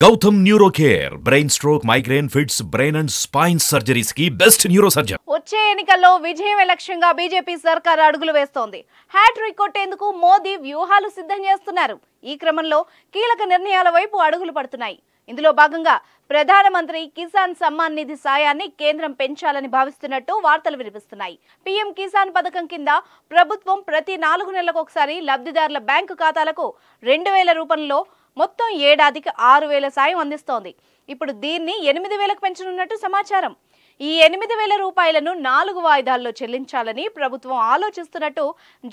Gautam neuro care brain stroke migraine fits brain and spine సర్జరీస్కి best neuro surgeon వచ్చే ఎన్నికల్లో విజయమే లక్ష్యంగా BJP సర్కార్ అడుగులు వేస్తోంది. హ్యాట్రిక్ కొట్టేందుకు మోదీ వ్యూహాలు సిద్ధం చేస్తున్నారు. ఈ క్రమంలో కీలక నిర్ణయాల వైపు అడుగులు పడుతున్నాయి. ఇందులో భాగంగా ప్రధానమంత్రి కిసాన్ సమ్మాన్ నిధి సాయాన్ని కేంద్రం పెంచాలని భావిస్తున్నట్టు వార్తలు వినిపిస్తున్నాయి. పీఎం కిసాన్ పథకం కింద ప్రభుత్వం ప్రతి నాలుగు నెలలకు ఒకసారి లబ్ధిదారుల బ్యాంకు ఖాతాలకు రెండు వేల రూపంలో మొత్తం ఏడాదికి ఆరు వేల సాయం అందిస్తోంది. ఇప్పుడు దీన్ని ఎనిమిది వేలకు పెంచనున్నట్టు సమాచారం. ఈ ఎనిమిది వేల రూపాయలను నాలుగు వాయిదాల్లో చెల్లించాలని ప్రభుత్వం ఆలోచిస్తున్నట్టు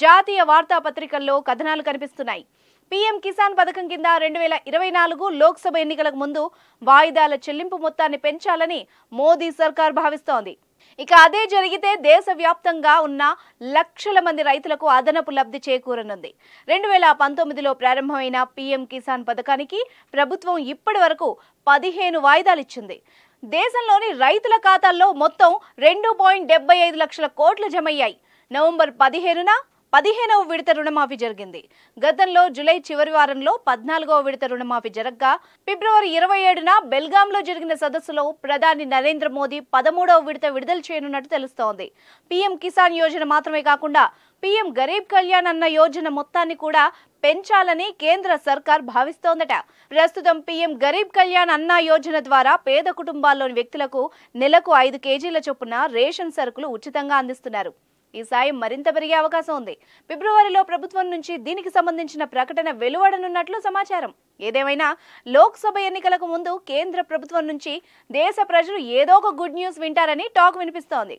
జాతీయ వార్తాపత్రికల్లో కథనాలు కనిపిస్తున్నాయి. పీఎం కిసాన్ పథకం కింద రెండు వేల ఇరవై నాలుగు లోక్సభ ఎన్నికలకు ముందు వాయిదాల చెల్లింపు మొత్తాన్ని పెంచాలని మోదీ సర్కార్ భావిస్తోంది. ఇక అదే జరిగితే దేశవ్యాప్తంగా ఉన్న లక్షల మంది రైతులకు అదనపు లబ్ధి చేకూరనుంది. రెండు వేల పంతొమ్మిదిలో ప్రారంభమైన పీఎం కిసాన్ పథకానికి ప్రభుత్వం ఇప్పటి వరకు పదిహేను వాయిదాలిచ్చింది దేశంలోని రైతుల ఖాతాల్లో మొత్తం రెండు పాయింట్ డెబ్బై ఐదు లక్షల కోట్లు జమయ్యాయి. నవంబర్ పదిహేనున పదిహేనవ విడత రుణమాఫీ జరిగింది. గతంలో జూలై చివరి వారంలో పద్నాలుగవ విడత రుణమాఫీ జరగ్గా ఫిబ్రవరి ఇరవై ఏడున బెల్గాంలో జరిగిన సదస్సులో ప్రధాని నరేంద్ర మోదీ పదమూడవ విడత విడుదల చేయనున్నట్టు తెలుస్తోంది. పీఎం కిసాన్ యోజన మాత్రమే కాకుండా పీఎం గరీబ్ కళ్యాణ్ అన్న యోజన మొత్తాన్ని కూడా పెంచాలని కేంద్ర సర్కార్ భావిస్తోందట. ప్రస్తుతం పీఎం గరీబ్ కళ్యాణ్ అన్న యోజన ద్వారా పేద కుటుంబాల్లోని వ్యక్తులకు నెలకు ఐదు కేజీల చొప్పున రేషన్ సరుకులు ఉచితంగా అందిస్తున్నారు. ఈ సాయం మరింత పెరిగే అవకాశం ఉంది. ఫిబ్రవరిలో ప్రభుత్వం నుంచి దీనికి సంబంధించిన ప్రకటన వెలువడనున్నట్లు సమాచారం. ఏదేమైనా లోక్సభ ఎన్నికలకు ముందు కేంద్ర ప్రభుత్వం నుంచి దేశ ప్రజలు ఏదో ఒక గుడ్ న్యూస్ వింటారని టాక్ వినిపిస్తోంది.